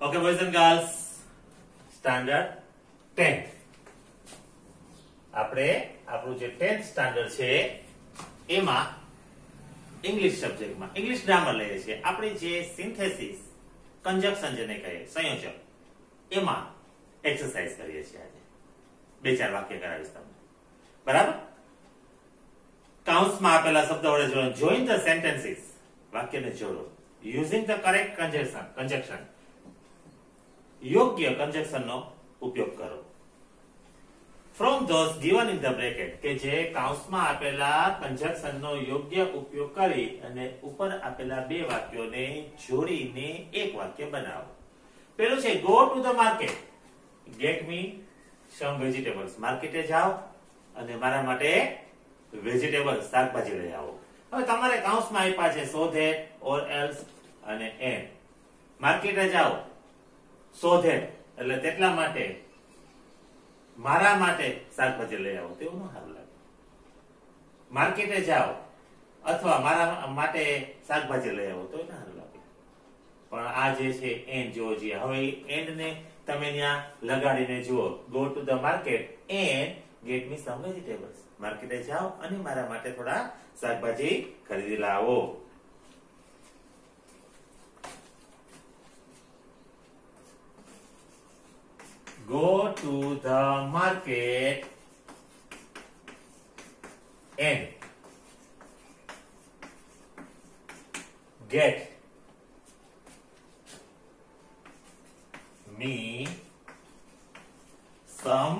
Okay boys and girls, standard 10 આપણે આપણું જે 10th સ્ટાન્ડર્ડ છે એમાં ઇંગ્લિશ સબ્જેક્ટમાં ઇંગ્લિશ ગ્રામર લઈએ છીએ. આપણે જે સિન્થેસિસ કંજક્શન જેને કહીએ સંયોજક એમાં એક્સરસાઇઝ કરીએ છીએ આજે. બે ચાર વાક્ય કરાવીશ તમને. બરાબર? કાઉન્સમાં આપેલા શબ્દ વડે જોઈન ધ સેન્ટેન્સીસ વાક્યને જોડો. Using the correct conjunction conjunction યોગ્ય કન્જેક્શનનો ઉપયોગ કરો. From those given in the bracket કે જે કાઉન્સમાં આપેલા કંજક્શન યોગ્ય ઉપયોગ કરી અને ઉપર આપેલા બે વાક્યોને જોડીને એક વાક્ય બનાવો. પેલું છે go to the market get me some vegetables માર્કેટે જાઓ અને મારા માટે વેજીટેબલ શાકભાજી લઈ આવો. હવે તમારે કાઉન્સમાં આપ્યા છે સો ધેટ ઓર એલ્સ અને એન માર્કેટે જાઓ. ધેટ એટલે તેટલા માટે મારા માટે શાકભાજી લઈ આવો. તેવું સારું લાગે. માર્કેટે જાઓ અથવા મારા માટે શાકભાજી લઈ આવો તો સારું લાગે. પણ આ જે છે એન્ડ જોવો જોઈએ હવે એન્ડ ને તમે ત્યાં લગાડીને જુઓ. Go to the market and get me some vegetables માર્કેટે જાઓ અને મારા માટે થોડા શાકભાજી ખરીદી લાવો. Go to the market. And get. Me. Some.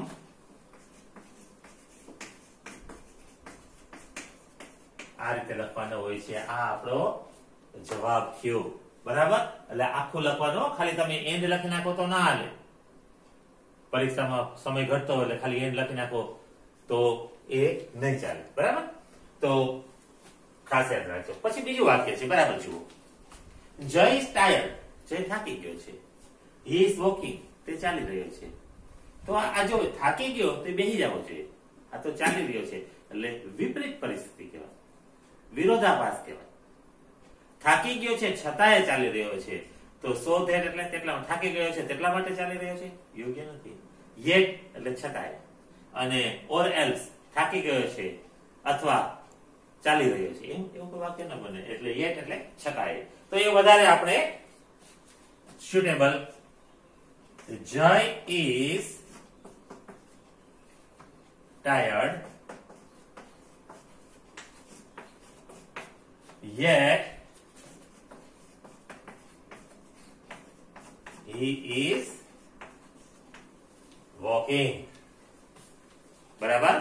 આ રીતે લખવાનો હોય છે આ આપણો જવાબ થયો. બરાબર? એટલે આખું લખવાનો ખાલી તમે એન્ડ લખી નાખો તો ના હાલે. પરીક્ષામાં સમય ઘટતો એટલે ખાલી એન્ડ લખી નાખો, તો એ નહીં ચાલે. બરાબર? તો ખાસ યાદ રાખજો. પછી બીજું વાક્ય છે, બરાબર જુઓ. જય ટાયર જય થાકી ગયો છે. હી ઇઝ વોકિંગ તે ચાલી રહ્યો છે. તો આ જો થાકી ગયો, તે બેસી જવો જોઈએ આ તો ચાલી રહ્યો છે. એટલે વિપરીત પરિસ્થિતિ કહેવાય. વિરોધાભાસ કહેવાય. થાકી ગયો છે, છતાંય ચાલી રહ્યો છે. તો સો ધેટ એટલે તેટલા થાકી ગયો છે, તેટલા માટે ચાલી રહ્યો છે? યોગ્ય નથી. યેટ એટલે છતાંય. અને ઓર એલ્સ થાકી ગયો છે અથવા ચાલી રહ્યો છે. એમ, એવું કોઈ વાક્ય ન બને. એટલે યેટ એટલે છતાંય. તો એ વધારે આપણે suitable Jay is tired yet he is walking. બરાબર?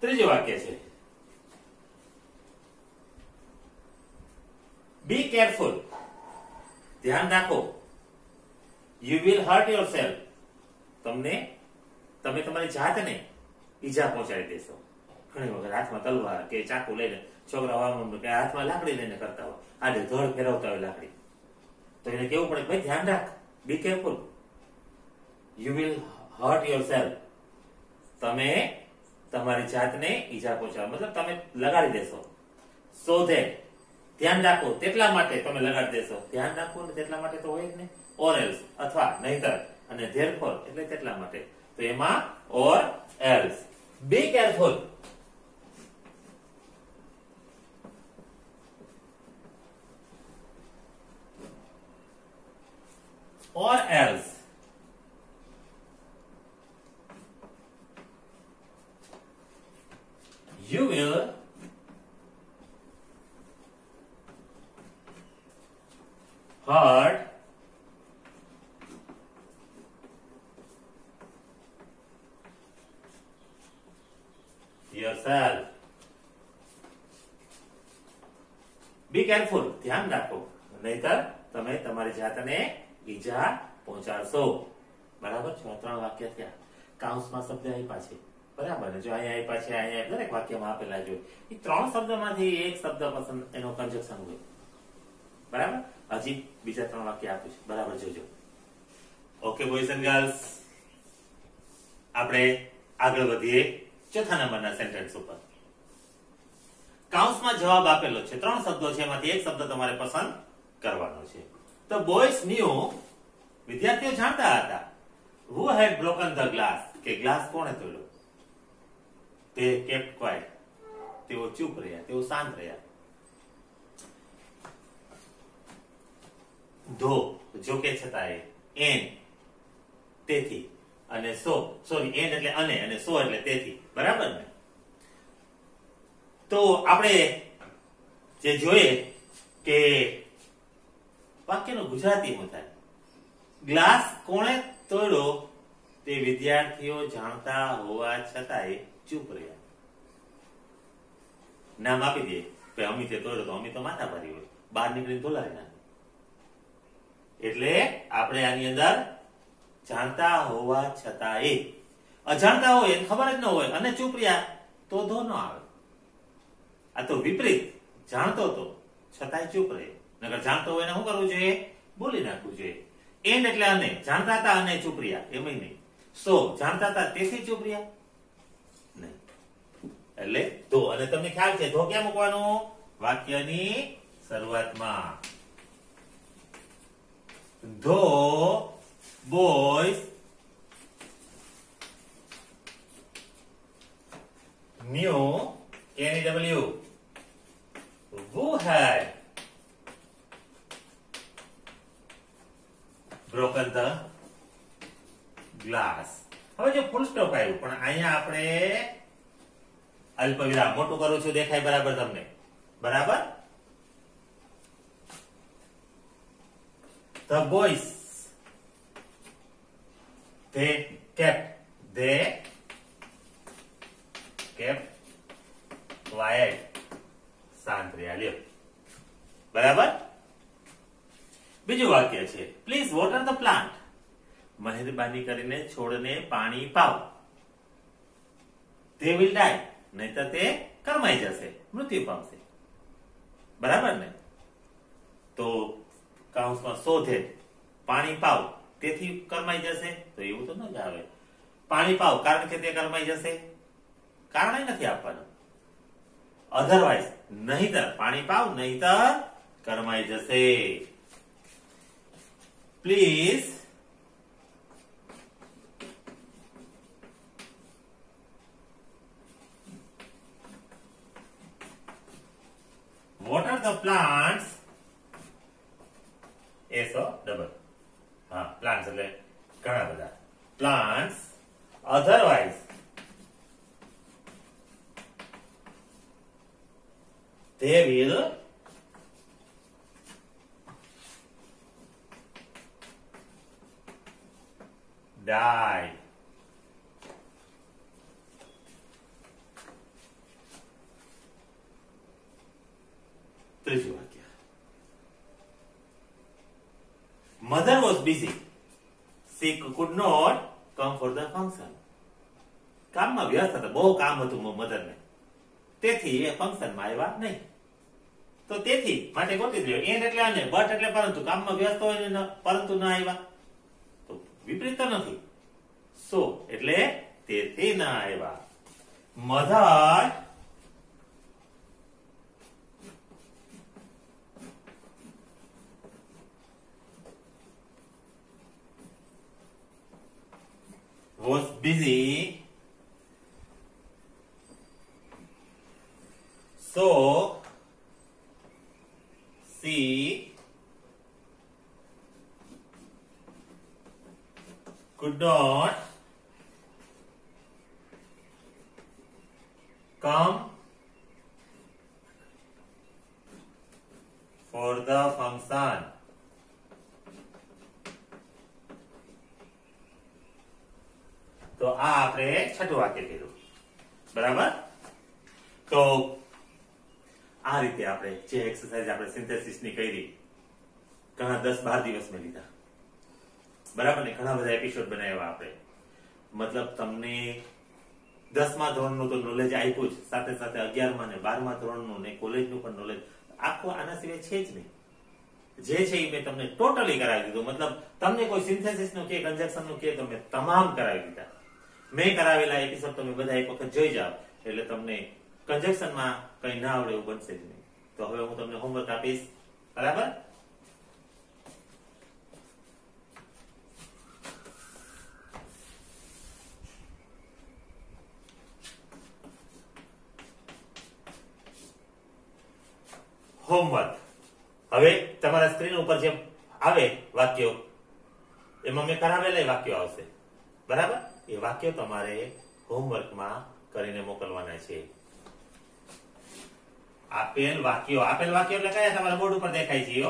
ત્રીજું વાક્ય છે. બી કેરફુલ ધ્યાન રાખો. You will hurt yourself તમને, તમે તમારી જાતને ઈજા પહોંચાડી દેશો. ઘણી વખત હાથમાં તલવાર કે ચાકુ લઈને છોકરા કે હાથમાં લાકડી લઈને કરતા હોય. આજે ધોળ ફેરવતા હોય લાકડી. તો એને કેવું પડે ભાઈ, ધ્યાન રાખ. Be careful you will hurt yourself તમે તમારી જાતને ઈજા પહોંચાડો. મતલબ તમે લગાડી દેશો. સો ધેટ ધ્યાન રાખો, તેટલા માટે તમે લગાડી દેશો. ધ્યાન રાખો ને તેટલા માટે તો હોય જ ને. ઓર એલ્સ અથવા નહીતર. અને ધેરફોર એટલે તેટલા માટે. તો એમાં or else be careful or else you will hurt yourself be careful ધ્યાન રાખો નહીતર તમે તમારી જાતને ઈજા પહોંચાડશો. બરાબર? છે ત્રણ વાક્ય થયા. કાઉન્સમાં શબ્દ આપ્યા છે. બરાબર? જો અહીંયા આપ્યા છે, અહીંયા દરેક વાક્યમાં આપેલા જોઈએ એ ત્રણ શબ્દમાંથી એક શબ્દ પસંદ, એનો કન્જક્શન હોય. બરાબર? હજી બીજા ત્રણ વાક્ય આપ્યું છે. બરાબર, જોજો. ઓકે બોયઝ એન્ડ ગર્લ્સ આપણે આગળ વધીએ ચોથા નંબરના સેન્ટેન્સ ઉપર. કાઉન્સમાં જવાબ આપેલો છે. ત્રણ શબ્દો છે, એમાંથી એક શબ્દ તમારે પસંદ કરવાનો છે. The boys knew વિદ્યાર્થીઓ જાણતા હતા. Who had broken the glass? કે ગ્લાસ કોણે તોડ્યો? તે kept quiet. તેઓ ચૂપ રહ્યા, તેઓ શાંત રહ્યા. ધો, જો કે છતાંય, એન, તેથી, અને સો સોરી એન એટલે અને અને સો એટલે તેથી, બરાબર ને? તો આપણે જે જોઈએ કે વાક્યનું ગુજરાતી થાય. ગ્લાસ કોણે તોડ્યો? તે વિદ્યાર્થીઓ જાણતા હોવા છતાંય ચૂપ રહ્યા. નામ આપી દે. કે અમિતે તોડ્યો તો અમિત તો માથા ભરી હોય. બહાર નીકળીને તોલાવી નાખે. એટલે આપણે આની અંદર જાણતા હોવા છતાંય. અજાણતા હોય ખબર જ ન હોય અને ચૂપ રહ્યા તો ધો ન આવે. આ તો વિપરીત. જાણતો તો છતાંય ચૂપ રહે. નકર જાણતો હોય શું કરવું જોઈએ? બોલી નાખવું જોઈએ. એન્ડ એટલે અને. જાણતા હતા અને ચૂપ રહ્યા એમ નહીં. સો જાણતા હતા તેથી ચૂપ નહીં. એટલે ધો અને તમને ખ્યાલ છે, ધો ક્યાં મૂકવાનો? વાક્યની શરૂઆતમાં. Those boys knew any W વુહાઈ broken the glass હવે જો ફૂલ સ્ટોપ આવ્યું, પણ અહીંયા આપણે અલ્પવિરામ. મોટું કરું છું, દેખાય બરાબર તમને. બરાબર? The boys. They kept they kept why શાંત રહ્યા લ્યો. બરાબર? બીજું વાક્ય છે પ્લીઝ વોટર ધ પ્લાન્ટ મહેરબાની કરીને છોડને પાણી પાવ તે વિલ ડાય નહીતર તે કરમાઈ જશે, મૃત્યુ પામશે. બરાબર ને? તો કાઉન્સમાં શોધે, પાણી પાવ તેથી કરમાઈ જશે. તો એવું તો ન આવે. પાણી પાવ કારણ કે તે કરમાઈ જશે? કારણ નથી આપવાનું. અધરવાઇઝ નહીતર, પાણી પાવ નહીતર કરમાઈ જશે. Please water the plants asso double હા પ્લાન્ટ્સ એટલે ઘણા બધા plants otherwise they will die ત્રીજું વાક્ય mother was busy she could not come for the function કામમાં વ્યસ્ત હતા બહુ કામ હતું મધર ને તેથી એ ફંક્શનમાં આવ્યા નહીં તો તેથી માટે ગોતી લ્યો એન એટલે આને બટ એટલે પરંતુ કામમાં વ્યસ્ત હોય ને પરંતુ ના આવ્યા વિપરીત નથી. સો એટલે તેથી ના આવ્યા. Mother was busy for the function. તો આ આપણે છઠ્ઠું વાક્ય કીધું. બરાબર? તો આ રીતે આપણે જે એક્સરસાઇઝ આપણે સિન્થેસિસની કરી, ઘણા દસ બાર દિવસ મેં લીધા. બરાબર ને? ઘણા બધા એપિસોડ બનાવ્યા આપણે. મતલબ તમને દસમા ધોરણનું તો નોલેજ આપ્યું જ. સાથે સાથે અગિયારમાં ને બારમા ધોરણનું ને કોલેજનું પણ નોલેજ આખું આના સિવાય છે જ નહીં. જે છે એ મેં તમને ટોટલી કરાવી દીધું. મતલબ તમને કોઈ સિન્થેસિસનું કે કન્જેક્શનનું કે તો મેં તમામ કરાવી દીધા. મેં કરાવેલા એપિસોડ તમે બધા એક વખત જોઈ જાઓ. એટલે તમને કન્જેક્શનમાં કઈ ના આવડે એવું બનશે જ નહીં. તો હવે હું તમને હોમવર્ક આપીશ. બરાબર? હોમવર્ક હવે તમારા સ્ક્રીન ઉપર જે આવે વાક્યો, એમાં મેં કરાવેલા વાક્યો આવશે. બરાબર? એ વાક્યો તમારે હોમવર્કમાં કરીને મોકલવાના છે. આપેલ વાક્યો આપેલ વાક્યો એટલે કયા તમારા બોર્ડ ઉપર દેખાય છે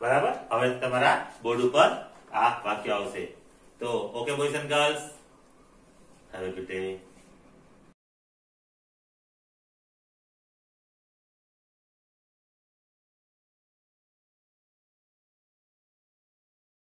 બરાબર? હવે તમારા બોર્ડ ઉપર આ વાક્ય આવશે. તો okay boys and girls Have a good day.